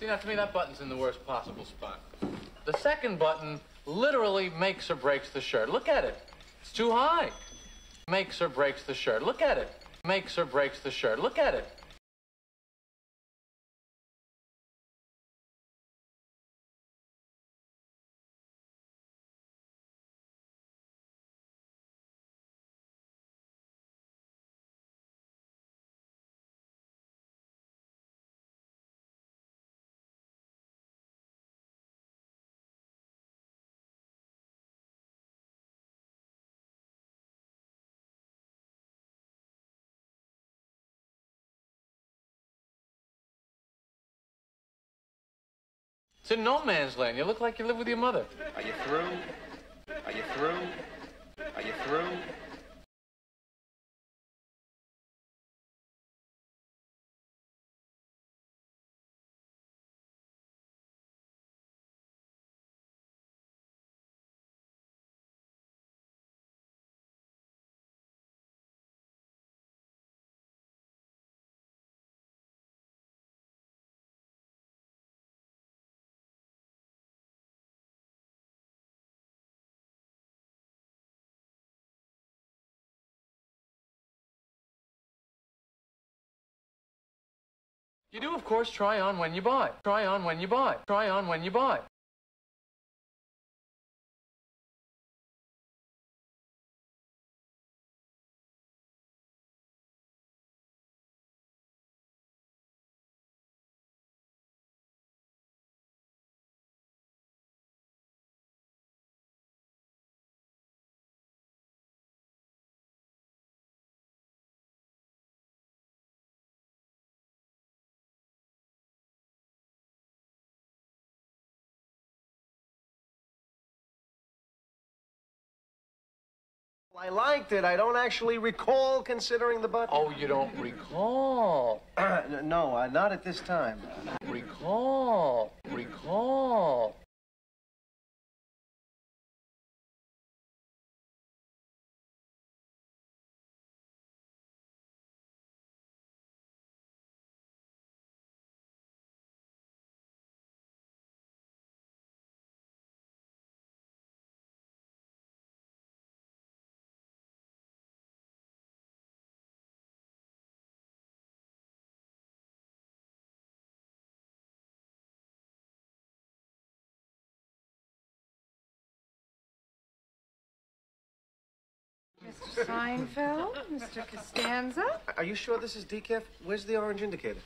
See, now to me, that button's in the worst possible spot. The second button literally makes or breaks the shirt. Look at it. It's too high. Makes or breaks the shirt. Look at it. Makes or breaks the shirt. Look at it. It's in no man's land. You look like you live with your mother. Are you through? Are you through? Are you through? You do, of course, try on when you buy. Try on when you buy. Try on when you buy. I liked it. I don't actually recall considering the button. Oh, you don't recall. no, uh, not at this time. Recall. Recall. Seinfeld, Mr. Costanza. Are you sure this is decaf? Where's the orange indicator?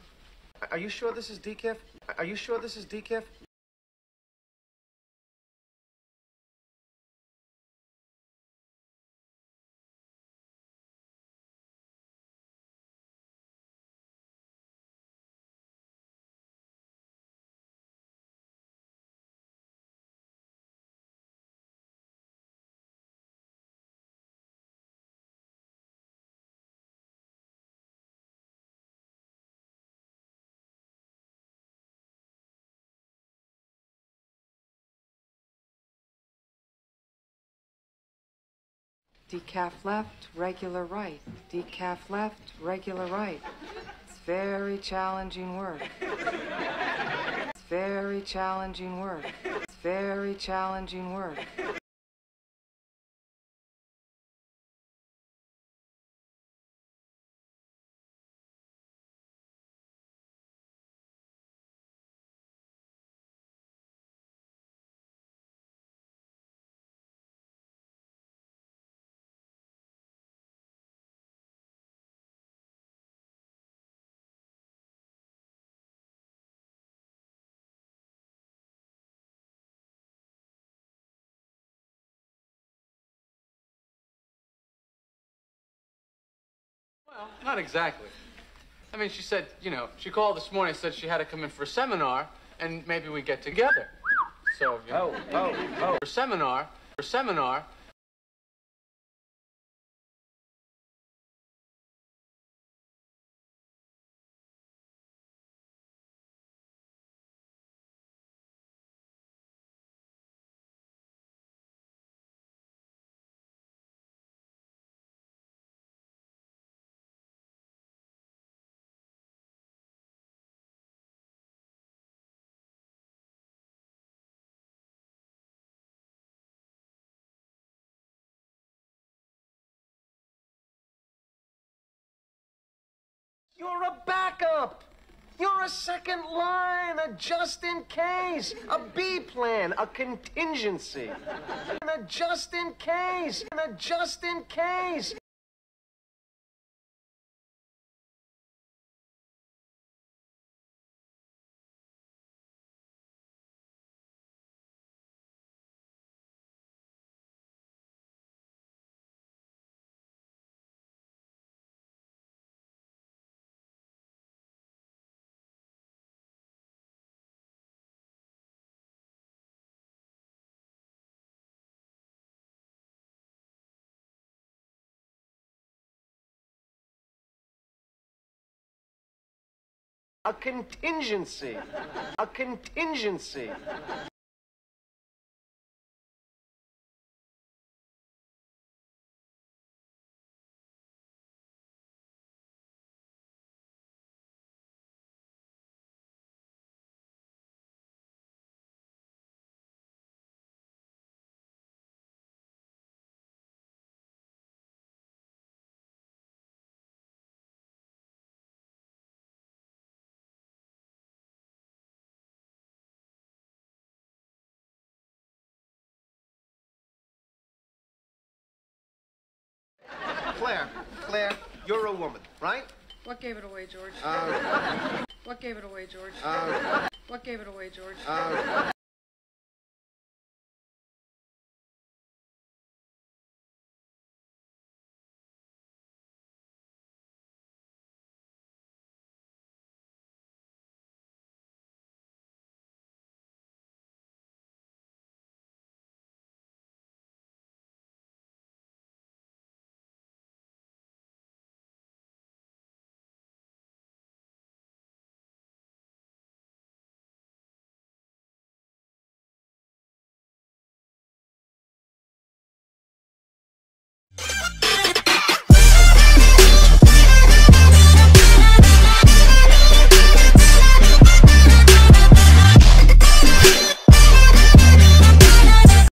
Are you sure this is decaf? Are you sure this is decaf? Decaf left, regular right. Decaf left, regular right. It's very challenging work. It's very challenging work. It's very challenging work. Well, not exactly. I mean, she said, you know, she called this morning, said she had to come in for a seminar, and maybe we get together. So, you know, Oh, oh, oh. for seminar, for seminar, You're a backup. You're a second line, a just in case, a B plan, a contingency. And a just in case, and a just in case. A contingency. A contingency. Claire, Claire, you're a woman, right? What gave it away, George? Uh. what gave it away, George? Uh. what gave it away, George? Uh.